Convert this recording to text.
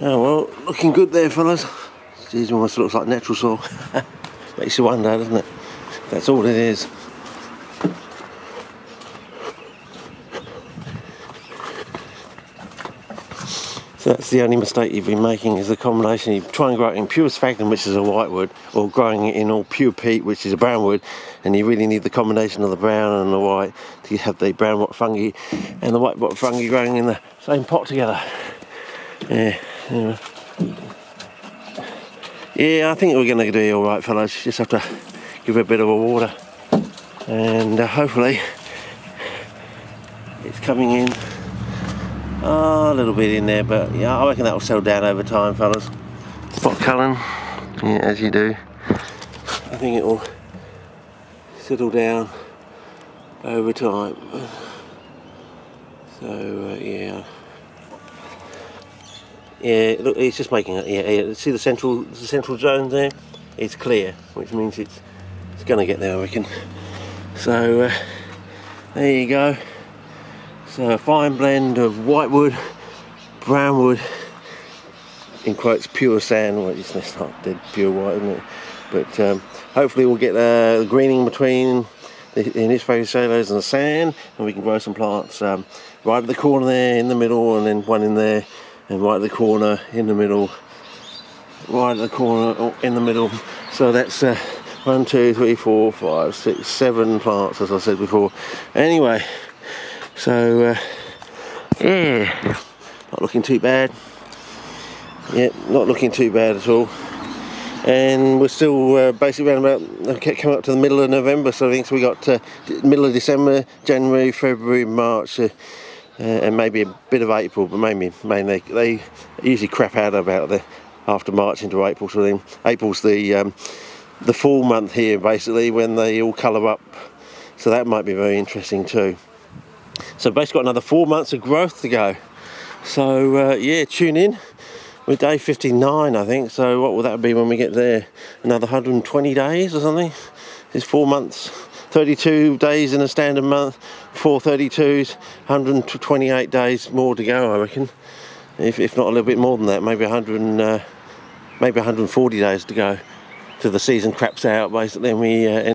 Oh well, looking good there, fellas. It almost looks like natural soil. Makes you wonder, doesn't it? That's all it is. So that's the only mistake you've been making is the combination. You try and grow it in pure sphagnum, which is a white wood, or growing it in all pure peat, which is a brown wood, and you really need the combination of the brown and the white to have the brown rot fungi and the white rot fungi growing in the same pot together. Yeah, anyway. Yeah, I think we're going to do all right, fellas. Just have to give it a bit of a water, and uh, hopefully it's coming in. Oh, a little bit in there, but yeah, I reckon that will settle down over time, fellas. Spot culling, yeah, as you do. I think it will settle down over time. So, uh, yeah. Yeah, look, it's just making it. Yeah, yeah, see the central, the central zone there. It's clear, which means it's it's going to get there, I reckon. So uh, there you go. So a fine blend of white wood, brown wood, in quotes pure sand. Well, it's not dead pure white, isn't it? But um, hopefully we'll get the greening between the Anispaphus cellulose and the sand, and we can grow some plants um, right at the corner there, in the middle, and then one in there and right at the corner in the middle right at the corner in the middle. So that's uh, one two three four five six seven plants as I said before. Anyway so uh, yeah not looking too bad. Yeah not looking too bad at all. And we're still uh, basically around about coming up to the middle of November so I think so we got uh, middle of December January February March uh, and maybe a bit of April, but mainly, mainly they usually crap out about the after March into April. So then April's the um, the fall month here, basically when they all colour up. So that might be very interesting too. So basically got another four months of growth to go. So uh, yeah, tune in. We're day 59, I think. So what will that be when we get there? Another 120 days or something? It's four months 32 days in a standard month, 432s, 128 days more to go, I reckon. If, if not a little bit more than that, maybe 100, uh, maybe 140 days to go till the season craps out, basically, and we uh,